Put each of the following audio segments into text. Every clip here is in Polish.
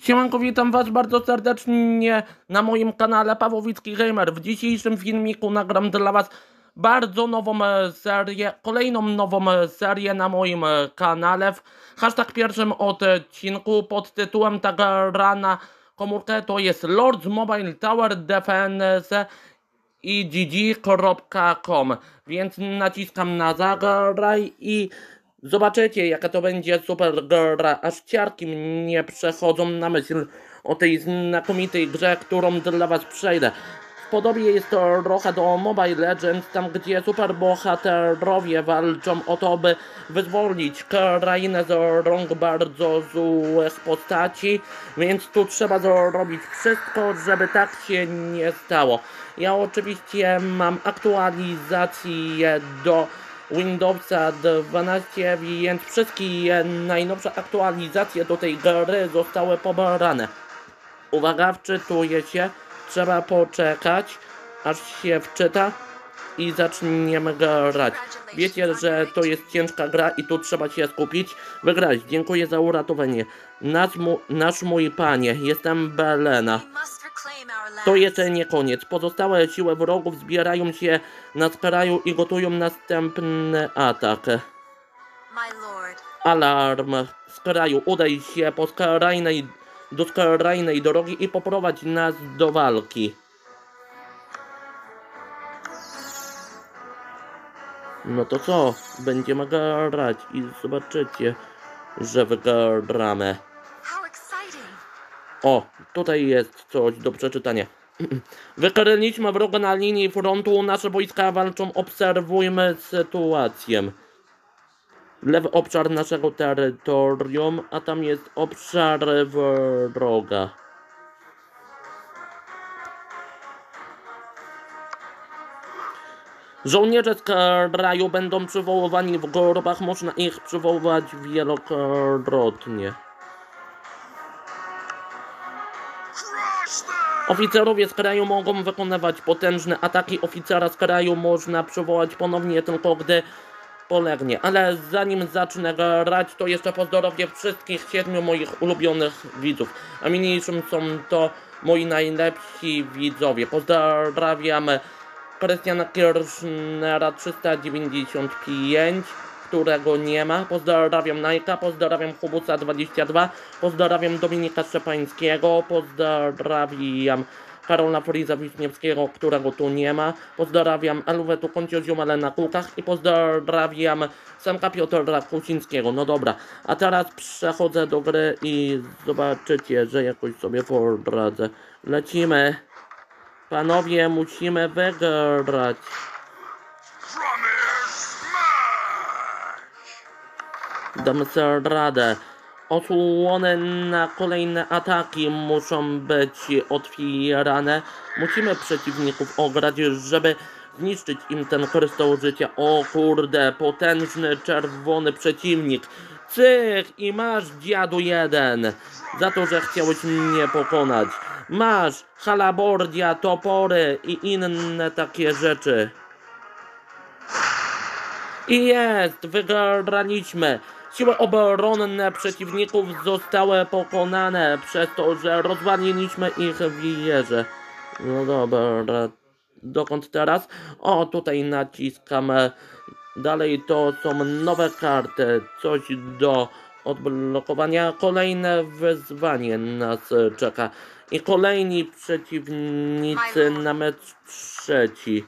Siemanko, witam was bardzo serdecznie na moim kanale Pawłowicki Gamer. W dzisiejszym filmiku nagram dla was bardzo nową e, serię, kolejną nową e, serię na moim e, kanale. W hashtag pierwszym odcinku pod tytułem ta gra na komórkę to jest Lords Mobile Tower Defense i gg.com Więc naciskam na zagraj i zobaczycie jaka to będzie super gra, aż ciarki mnie przechodzą na myśl o tej znakomitej grze, którą dla was przejdę. W podobie jest to trochę do Mobile Legends, tam gdzie superbohaterowie walczą o to, by wyzwolić krainę z rąk bardzo złych postaci, więc tu trzeba zrobić wszystko, żeby tak się nie stało. Ja oczywiście mam aktualizację do Windowsa 12, więc wszystkie najnowsze aktualizacje do tej gry zostały pobrane. Uwaga, wczytuje się, trzeba poczekać, aż się wczyta i zaczniemy grać. Wiecie, że to jest ciężka gra i tu trzeba się skupić. Wygrać. Dziękuję za uratowanie. Nasz, mu, nasz mój panie, jestem Belena. To jeszcze nie koniec. Pozostałe siły wrogów zbierają się na skraju i gotują następny atak. Alarm. Z kraju udaj się po skrajnej, do skrajnej drogi i poprowadź nas do walki. No to co? Będziemy grać i zobaczycie, że wygramy. O, tutaj jest coś do przeczytania. Wykryliśmy wroga na linii frontu, nasze wojska walczą, obserwujmy sytuację. Lewy obszar naszego terytorium, a tam jest obszar wroga. Żołnierze z kraju będą przywoływani w grobach, można ich przywoływać wielokrotnie. Oficerowie z kraju mogą wykonywać potężne ataki. Oficera z kraju można przywołać ponownie tylko gdy polegnie. Ale zanim zacznę grać, to jeszcze pozdrowię wszystkich siedmiu moich ulubionych widzów. A mniejszym są to moi najlepsi widzowie. Pozdrawiam Krystiana Kirchnera 395 którego nie ma. Pozdrawiam Najka, pozdrawiam Hubusa22, pozdrawiam Dominika Szczepańskiego, pozdrawiam Karola Friza Wiśniewskiego, którego tu nie ma. Pozdrawiam Elwetu Koncioziumele na kółkach i pozdrawiam Semka Piotra Kucińskiego. No dobra, a teraz przechodzę do gry i zobaczycie, że jakoś sobie poradzę. Lecimy. Panowie, musimy wygrać. Damy sobie radę. Osłony na kolejne ataki muszą być otwierane. Musimy przeciwników ograć, żeby zniszczyć im ten kryształ życia. O kurde, potężny czerwony przeciwnik. Cych i masz dziadu jeden. Za to, że chciałeś mnie pokonać. Masz halabordia, topory i inne takie rzeczy. I jest, wygraliśmy. Siły obronne przeciwników zostały pokonane przez to, że rozwaliliśmy ich wieże. No dobra, dokąd teraz? O, tutaj naciskamy. Dalej to są nowe karty, coś do odblokowania. Kolejne wyzwanie nas czeka. I kolejni przeciwnicy na mecz trzeci.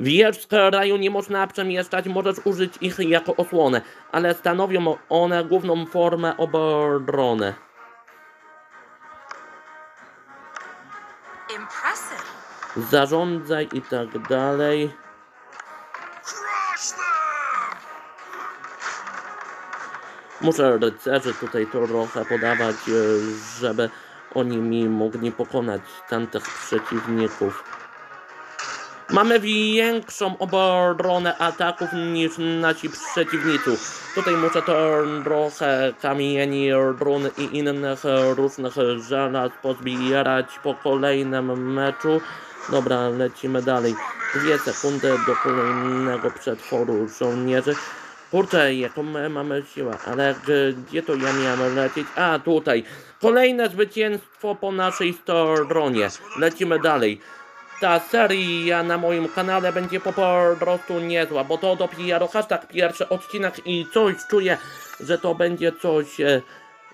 Wież z kraju nie można przemieszczać, możesz użyć ich jako osłonę, ale stanowią one główną formę obrony. Zarządzaj i tak dalej. Muszę rycerzy tutaj trochę podawać, żeby oni mi mogli pokonać tamtych przeciwników. Mamy większą obronę ataków niż nasi przeciwnicy. Tutaj muszę trochę kamieni, run i innych różnych żelaz pozbierać po kolejnym meczu. Dobra, lecimy dalej. Dwie sekundy do kolejnego przetworu żołnierzy. Kurczę, jaką my mamy siłę, ale gdzie to ja miałem lecieć? A, tutaj. Kolejne zwycięstwo po naszej stronie. Lecimy dalej. Ta seria na moim kanale będzie po prostu niezła, bo to dopiero hashtag pierwszy odcinek i coś czuję, że to będzie coś e,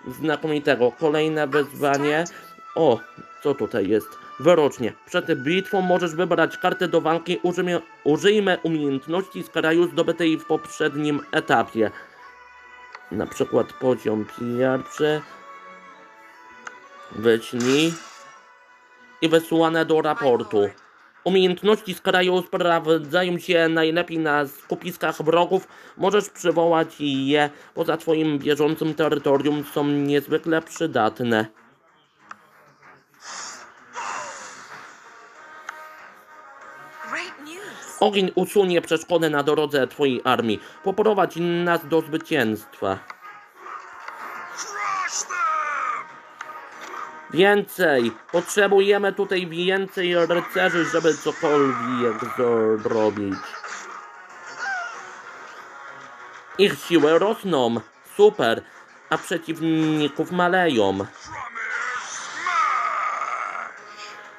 znakomitego. Kolejne wyzwanie. O, co tutaj jest? Wyrocznie. Przed bitwą możesz wybrać kartę do walki. Użyjmy, użyjmy umiejętności z kraju zdobytej w poprzednim etapie. Na przykład poziom pierwszy. Wyślij. I wysłane do raportu. Umiejętności z kraju sprawdzają się najlepiej na skupiskach wrogów. Możesz przywołać je poza twoim bieżącym terytorium. Są niezwykle przydatne. Ogień usunie przeszkody na drodze twojej armii. Poprowadź nas do zwycięstwa. Więcej! Potrzebujemy tutaj więcej rycerzy, żeby cokolwiek zrobić. Ich siły rosną. Super. A przeciwników maleją.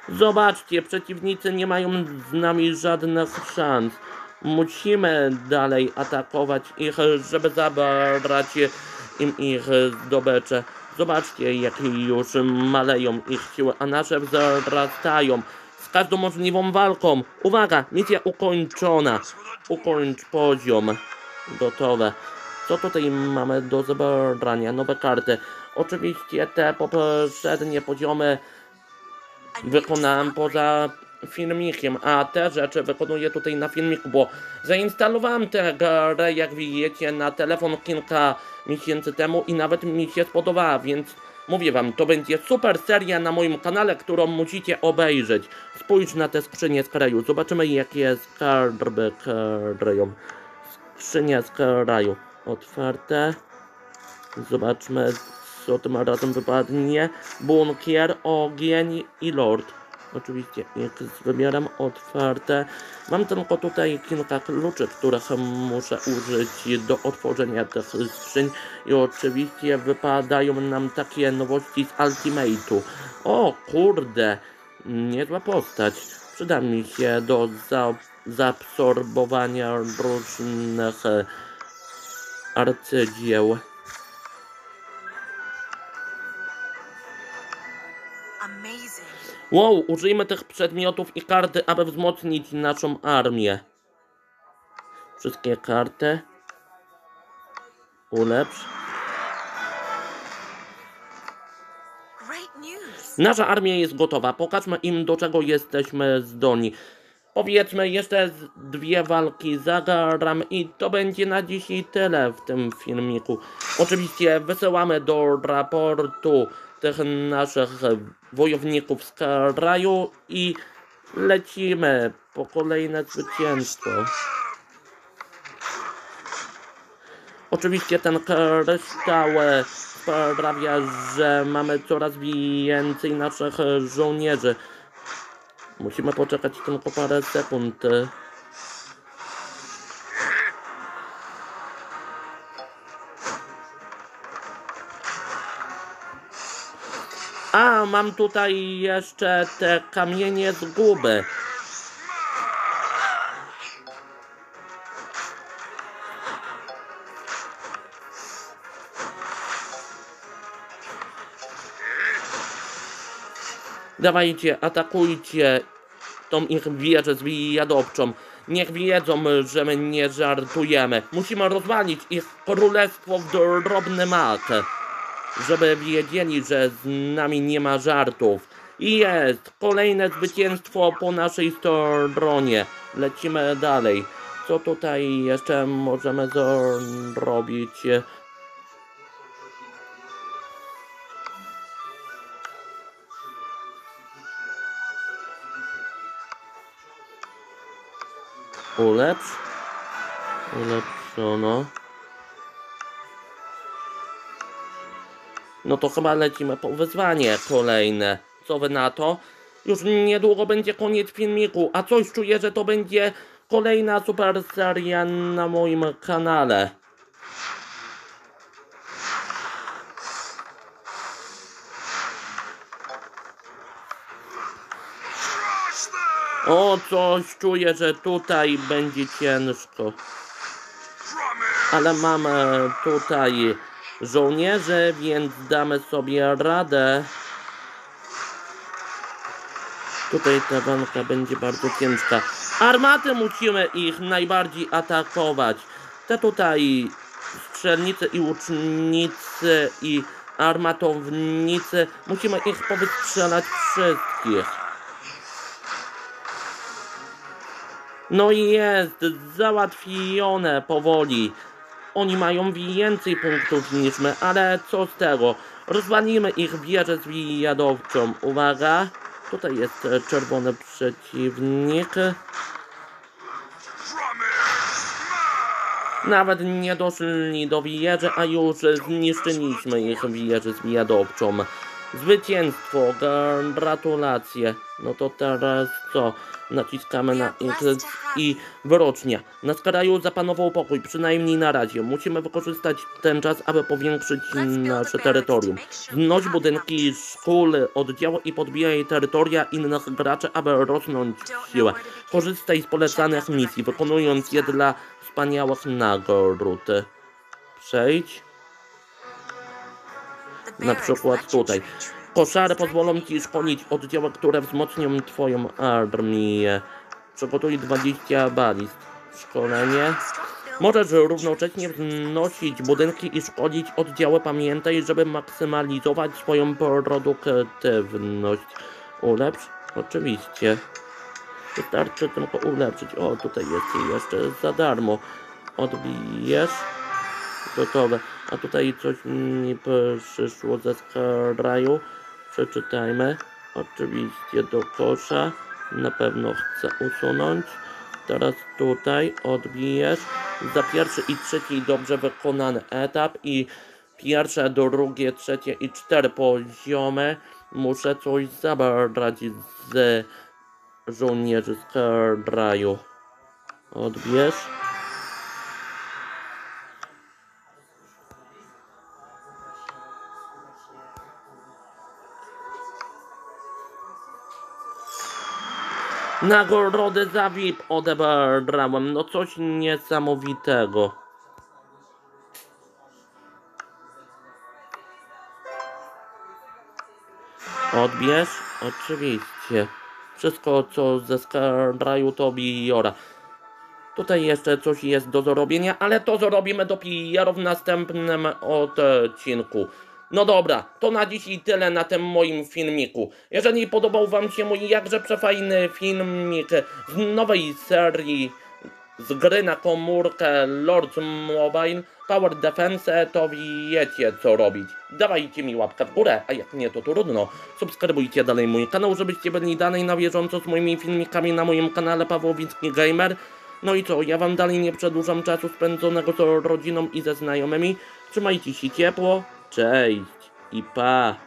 Zobaczcie, przeciwnicy nie mają z nami żadnych szans. Musimy dalej atakować ich, żeby zabrać im ich zdobycze. Zobaczcie, jak już maleją ich siły, a nasze wzrastają. Z każdą możliwą walką. Uwaga, misja ukończona. Ukończ poziom. Gotowe. Co tutaj mamy do zebrania? Nowe karty. Oczywiście te poprzednie poziomy wykonałem poza filmikiem, a te rzeczy wykonuję tutaj na filmiku, bo zainstalowałem tę grę, jak widzicie, na telefon kilka miesięcy temu i nawet mi się spodobała, więc mówię wam, to będzie super seria na moim kanale, którą musicie obejrzeć. Spójrz na te skrzynie z kraju, zobaczymy jakie skarby krają. Skrzynia z kraju otwarte. Zobaczmy, co tym razem wypadnie. Bunkier, ogień i lord. Oczywiście, jak z wymiarem otwarte. Mam tylko tutaj kilka kluczy, których muszę użyć do otworzenia tych skrzyń. I oczywiście wypadają nam takie nowości z Ultimate'u. O kurde, niezła postać. Przyda mi się do za zaabsorbowania różnych arcydzieł. Wow, użyjmy tych przedmiotów i karty, aby wzmocnić naszą armię. Wszystkie karty. Ulepsz. Nasza armia jest gotowa. Pokażmy im, do czego jesteśmy zdolni. Powiedzmy, jeszcze dwie walki zagram i to będzie na dzisiaj tyle w tym filmiku. Oczywiście wysyłamy do raportu tych naszych wojowników z kraju i lecimy po kolejne zwycięstwo. Oczywiście ten kryształ sprawia, że mamy coraz więcej naszych żołnierzy. Musimy poczekać tylko parę sekund. Mam tutaj jeszcze te kamienie zguby. Dawajcie, atakujcie tą ich wieżę zwijadowczą. Niech wiedzą, że my nie żartujemy. Musimy rozwalić ich królestwo w drobny mak. Żeby wiedzieli, że z nami nie ma żartów. I jest kolejne zwycięstwo po naszej stronie. Lecimy dalej. Co tutaj jeszcze możemy zrobić? Ulepsz. Ulepszono. No to chyba lecimy po wyzwanie kolejne. Co wy na to? Już niedługo będzie koniec filmiku, a coś czuję, że to będzie kolejna super seria na moim kanale. O, coś czuję, że tutaj będzie ciężko. Ale mam tutaj żołnierzy, więc damy sobie radę. Tutaj ta walka będzie bardzo ciężka. Armaty musimy ich najbardziej atakować. Te tutaj strzelnicy i łucznicy i armatownicy. Musimy ich powystrzelać wszystkich. No i jest załatwione powoli. Oni mają więcej punktów niż my, ale co z tego? Rozwalimy ich wieżę zwiadowczą. Uwaga, tutaj jest e, czerwony przeciwnik. Nawet nie doszli do wieży, a już zniszczyliśmy ich wieżę zwiadowczą. Zwycięstwo, gratulacje. No to teraz co? Naciskamy na i wyrocznia. Na kraju zapanował pokój, przynajmniej na razie. Musimy wykorzystać ten czas, aby powiększyć nasze terytorium. Znoś budynki szkół, oddziały i podbijaj terytoria innych graczy, aby rosnąć w siłę. Korzystaj z polecanych misji, wykonując je dla wspaniałych nagród. Przejdź. Na przykład tutaj. Koszary pozwolą ci szkolić oddziały, które wzmocnią twoją armię. Przygotuj 20 balist. Szkolenie. Możesz równocześnie wznosić budynki i szkolić oddziały. Pamiętaj, żeby maksymalizować swoją produktywność. Ulepsz? Oczywiście. Wystarczy tylko ulepszyć. O, tutaj jest jeszcze za darmo. Odbijesz. Gotowe. A tutaj coś mi przyszło ze kraju. Przeczytajmy. Oczywiście do kosza. Na pewno chcę usunąć. Teraz tutaj odbijesz. Za pierwszy i trzeci dobrze wykonany etap i pierwsze, drugie, trzecie i cztery poziomy muszę coś zabrać z żołnierzy z kraju. Odbierz. Nagrodę za VIP odebrałem. No coś niesamowitego. Odbierz? Oczywiście. Wszystko co ze kraju to biora. Tutaj jeszcze coś jest do zrobienia, ale to zrobimy dopiero w następnym odcinku. No dobra, to na dziś i tyle na tym moim filmiku. Jeżeli podobał wam się mój jakże przefajny filmik z nowej serii z gry na komórkę Lords Mobile Power Defense, to wiecie co robić. Dawajcie mi łapkę w górę, a jak nie to trudno. Subskrybujcie dalej mój kanał, żebyście byli dalej na bieżąco z moimi filmikami na moim kanale Pawłowicki Gamer. No i co, ja wam dalej nie przedłużam czasu spędzonego z rodziną i ze znajomymi. Trzymajcie się ciepło, cześć i pa!